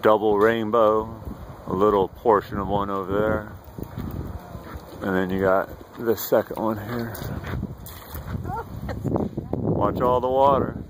double rainbow, a little portion of one over there. And then you got the second one here. Watch all the water.